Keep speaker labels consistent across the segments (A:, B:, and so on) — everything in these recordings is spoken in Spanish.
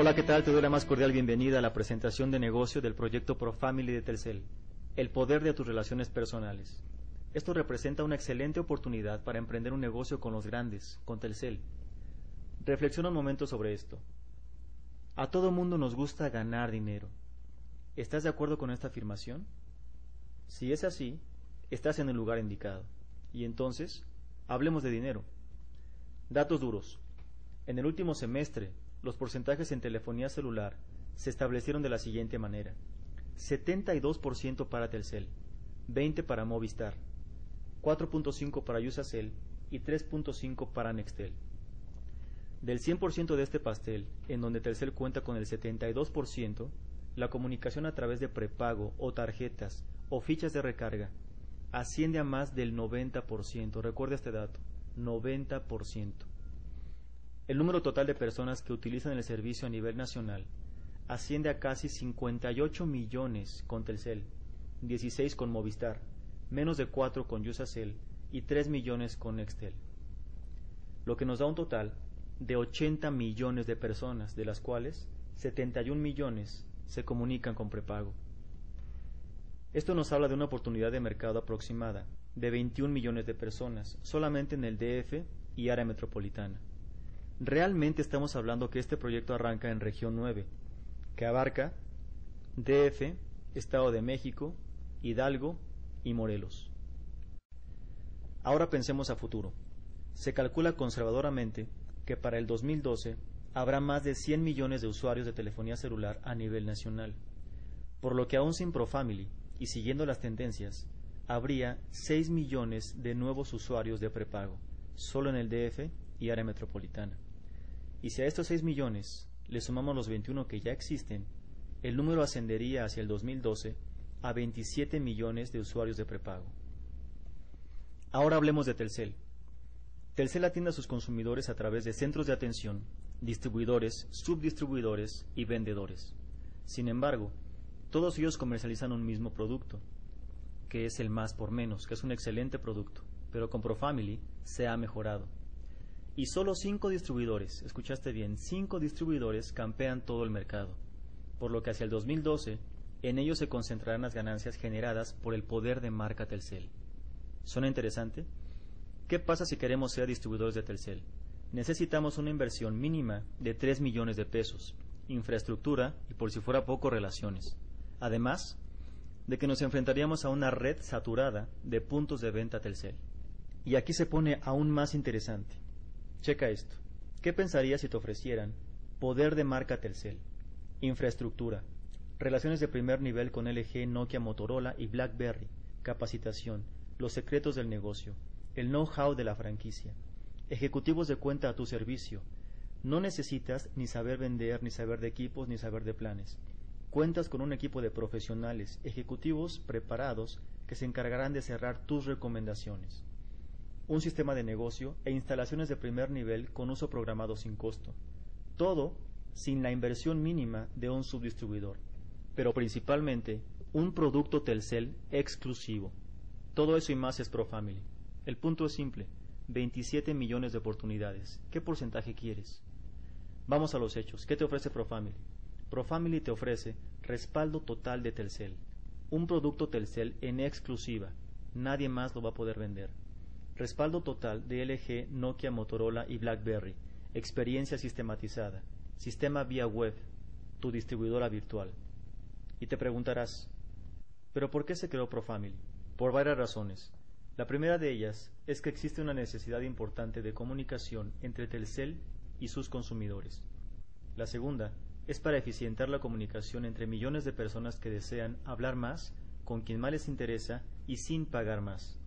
A: Hola, ¿qué tal? Te doy la más cordial bienvenida a la presentación de negocio del proyecto ProFamily de Telcel, el poder de tus relaciones personales. Esto representa una excelente oportunidad para emprender un negocio con los grandes, con Telcel. Reflexiona un momento sobre esto. A todo mundo nos gusta ganar dinero. ¿Estás de acuerdo con esta afirmación? Si es así, estás en el lugar indicado. Y entonces, hablemos de dinero. Datos duros. En el último semestre, los porcentajes en telefonía celular se establecieron de la siguiente manera. 72% para Telcel, 20% para Movistar, 4.5% para Usacell y 3.5% para Nextel. Del 100% de este pastel, en donde Telcel cuenta con el 72%, la comunicación a través de prepago o tarjetas o fichas de recarga asciende a más del 90%. Recuerda este dato, 90%. El número total de personas que utilizan el servicio a nivel nacional asciende a casi 58 millones con Telcel, 16 con Movistar, menos de 4 con Usacell y 3 millones con Nextel. Lo que nos da un total de 80 millones de personas, de las cuales 71 millones se comunican con prepago. Esto nos habla de una oportunidad de mercado aproximada de 21 millones de personas solamente en el DF y área metropolitana. Realmente estamos hablando que este proyecto arranca en región 9, que abarca DF, Estado de México, Hidalgo y Morelos. Ahora pensemos a futuro. Se calcula conservadoramente que para el 2012 habrá más de 100 millones de usuarios de telefonía celular a nivel nacional, por lo que aún sin ProFamily y siguiendo las tendencias, habría 6 millones de nuevos usuarios de prepago, solo en el DF y área metropolitana. Y si a estos 6 millones le sumamos los 21 que ya existen, el número ascendería hacia el 2012 a 27 millones de usuarios de prepago. Ahora hablemos de Telcel. Telcel atiende a sus consumidores a través de centros de atención, distribuidores, subdistribuidores y vendedores. Sin embargo, todos ellos comercializan un mismo producto, que es el más por menos, que es un excelente producto, pero con ProFamily se ha mejorado y solo cinco distribuidores, escuchaste bien, cinco distribuidores campean todo el mercado, por lo que hacia el 2012 en ellos se concentrarán las ganancias generadas por el poder de marca Telcel. ¿Suena interesante? ¿Qué pasa si queremos ser distribuidores de Telcel? Necesitamos una inversión mínima de 3 millones de pesos, infraestructura y por si fuera poco relaciones. Además de que nos enfrentaríamos a una red saturada de puntos de venta Telcel. Y aquí se pone aún más interesante. Checa esto. ¿Qué pensarías si te ofrecieran poder de marca Telcel, infraestructura, relaciones de primer nivel con LG, Nokia, Motorola y BlackBerry, capacitación, los secretos del negocio, el know-how de la franquicia, ejecutivos de cuenta a tu servicio? No necesitas ni saber vender, ni saber de equipos, ni saber de planes. Cuentas con un equipo de profesionales, ejecutivos preparados que se encargarán de cerrar tus recomendaciones un sistema de negocio e instalaciones de primer nivel con uso programado sin costo. Todo sin la inversión mínima de un subdistribuidor, pero principalmente un producto Telcel exclusivo. Todo eso y más es ProFamily. El punto es simple, 27 millones de oportunidades. ¿Qué porcentaje quieres? Vamos a los hechos. ¿Qué te ofrece ProFamily? ProFamily te ofrece respaldo total de Telcel, un producto Telcel en exclusiva. Nadie más lo va a poder vender Respaldo total de LG, Nokia, Motorola y BlackBerry. Experiencia sistematizada. Sistema vía web. Tu distribuidora virtual. Y te preguntarás, ¿pero por qué se creó ProFamily? Por varias razones. La primera de ellas es que existe una necesidad importante de comunicación entre Telcel y sus consumidores. La segunda es para eficientar la comunicación entre millones de personas que desean hablar más con quien más les interesa y sin pagar más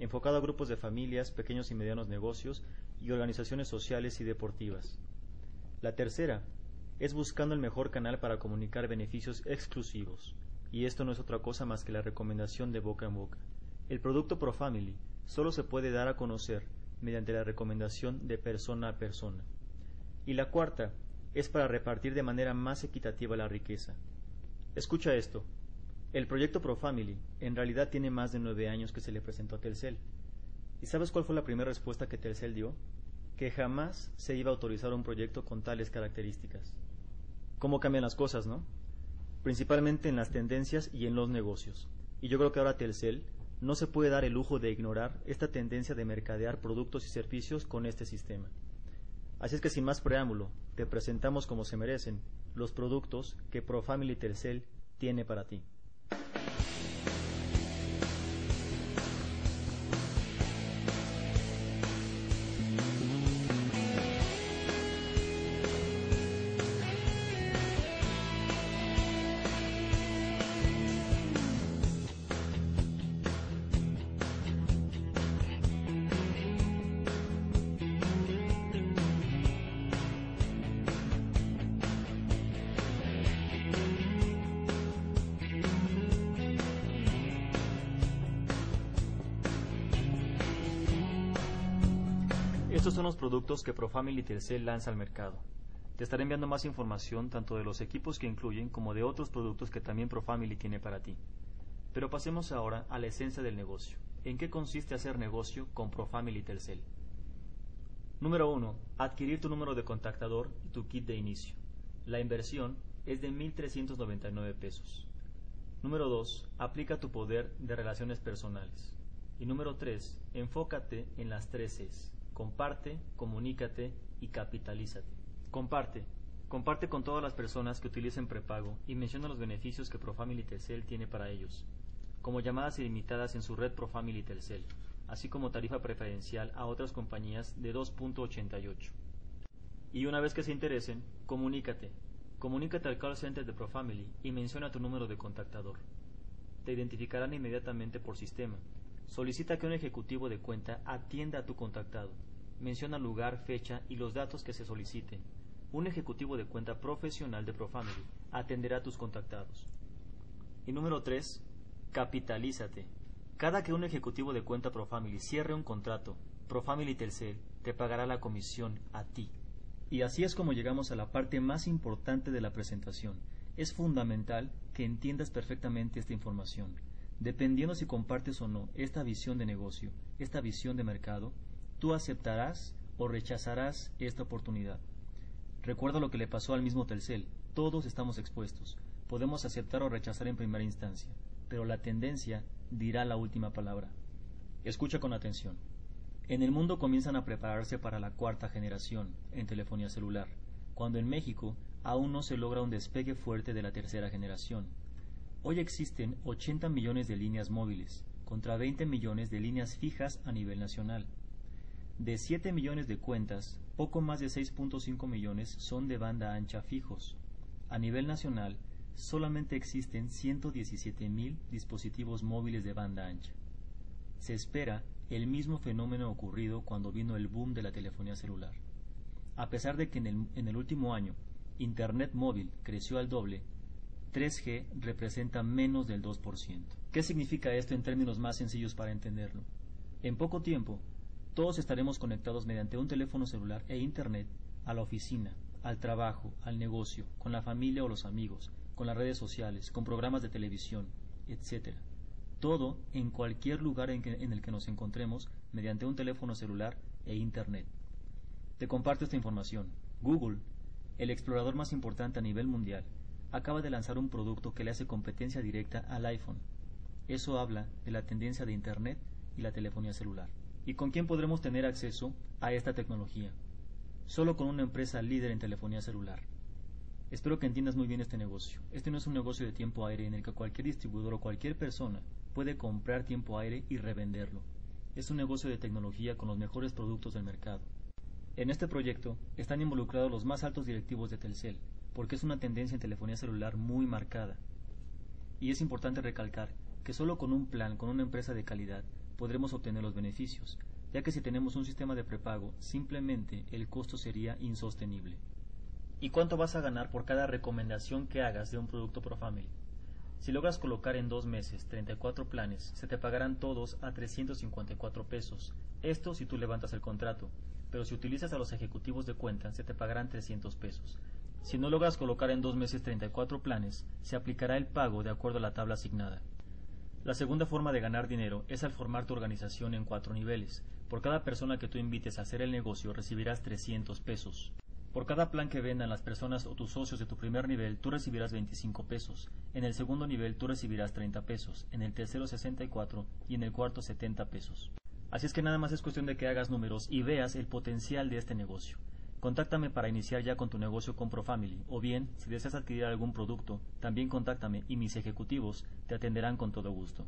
A: enfocado a grupos de familias, pequeños y medianos negocios y organizaciones sociales y deportivas. La tercera es buscando el mejor canal para comunicar beneficios exclusivos, y esto no es otra cosa más que la recomendación de boca en boca. El producto ProFamily solo se puede dar a conocer mediante la recomendación de persona a persona. Y la cuarta es para repartir de manera más equitativa la riqueza. Escucha esto, el proyecto ProFamily en realidad tiene más de nueve años que se le presentó a Telcel. ¿Y sabes cuál fue la primera respuesta que Telcel dio? Que jamás se iba a autorizar un proyecto con tales características. cómo cambian las cosas, ¿no? Principalmente en las tendencias y en los negocios. Y yo creo que ahora Telcel no se puede dar el lujo de ignorar esta tendencia de mercadear productos y servicios con este sistema. Así es que sin más preámbulo, te presentamos como se merecen los productos que ProFamily Telcel tiene para ti. Estos son los productos que ProFamily Telcel lanza al mercado. Te estaré enviando más información tanto de los equipos que incluyen como de otros productos que también ProFamily tiene para ti. Pero pasemos ahora a la esencia del negocio. ¿En qué consiste hacer negocio con ProFamily Telcel? Número 1. Adquirir tu número de contactador y tu kit de inicio. La inversión es de 1.399 pesos. Número 2. Aplica tu poder de relaciones personales. Y número 3. Enfócate en las tres Cs comparte, comunícate y capitalízate. Comparte. Comparte con todas las personas que utilicen prepago y menciona los beneficios que ProFamily Telcel tiene para ellos, como llamadas ilimitadas en su red ProFamily Telcel, así como tarifa preferencial a otras compañías de 2.88. Y una vez que se interesen, comunícate. Comunícate al call center de ProFamily y menciona tu número de contactador. Te identificarán inmediatamente por sistema. Solicita que un ejecutivo de cuenta atienda a tu contactado menciona lugar, fecha y los datos que se soliciten. Un ejecutivo de cuenta profesional de ProFamily atenderá a tus contactados. Y número 3. Capitalízate. Cada que un ejecutivo de cuenta ProFamily cierre un contrato, ProFamily Telcel te pagará la comisión a ti. Y así es como llegamos a la parte más importante de la presentación. Es fundamental que entiendas perfectamente esta información. Dependiendo si compartes o no esta visión de negocio, esta visión de mercado, tú aceptarás o rechazarás esta oportunidad. Recuerda lo que le pasó al mismo Telcel. Todos estamos expuestos. Podemos aceptar o rechazar en primera instancia, pero la tendencia dirá la última palabra. Escucha con atención. En el mundo comienzan a prepararse para la cuarta generación en telefonía celular, cuando en México aún no se logra un despegue fuerte de la tercera generación. Hoy existen 80 millones de líneas móviles, contra 20 millones de líneas fijas a nivel nacional. De 7 millones de cuentas, poco más de 6.5 millones son de banda ancha fijos. A nivel nacional, solamente existen 117 mil dispositivos móviles de banda ancha. Se espera el mismo fenómeno ocurrido cuando vino el boom de la telefonía celular. A pesar de que en el, en el último año Internet móvil creció al doble, 3G representa menos del 2%. ¿Qué significa esto en términos más sencillos para entenderlo? En poco tiempo, todos estaremos conectados mediante un teléfono celular e Internet a la oficina, al trabajo, al negocio, con la familia o los amigos, con las redes sociales, con programas de televisión, etc. Todo en cualquier lugar en, en, el que nos encontremos mediante un teléfono celular e Internet. Te comparto esta información. Google, el explorador más importante a nivel mundial, acaba de lanzar un producto que le hace competencia directa al iPhone. Eso habla de la tendencia de Internet y la telefonía celular. ¿Y con quién podremos tener acceso a esta tecnología? Solo con una empresa líder en telefonía celular. Espero que entiendas muy bien este negocio. Este no es un negocio de tiempo aire en el que cualquier distribuidor o cualquier persona puede comprar tiempo aire y revenderlo. Es un negocio de tecnología con los mejores productos del mercado. En este proyecto están involucrados los más altos directivos de Telcel, porque es una tendencia en telefonía celular muy marcada. Y es importante recalcar que solo con un plan, con una empresa de calidad, podremos obtener los beneficios, ya que si tenemos un sistema de prepago, simplemente el costo sería insostenible. ¿Y cuánto vas a ganar por cada recomendación que hagas de un producto ProFamily? Si logras colocar en dos meses 34 planes, se te pagarán todos a 354 pesos. Esto si tú levantas el contrato, pero si utilizas a los ejecutivos de cuenta, se te pagarán 300 pesos. Si no logras colocar en dos meses 34 planes, se aplicará el pago de acuerdo a la tabla asignada. La segunda forma de ganar dinero es al formar tu organización en cuatro niveles. Por cada persona que tú invites a hacer el negocio recibirás 300 pesos. Por cada plan que vendan las personas o tus socios de tu primer nivel, tú recibirás 25 pesos. En el segundo nivel, tú recibirás 30 pesos. En el tercero, 64. Y en el cuarto, 70 pesos. Así es que nada más es cuestión de que hagas números y veas el potencial de este negocio. Contáctame para iniciar ya con tu negocio con ProFamily, o bien, si deseas adquirir algún producto, también contáctame y mis ejecutivos te atenderán con todo gusto.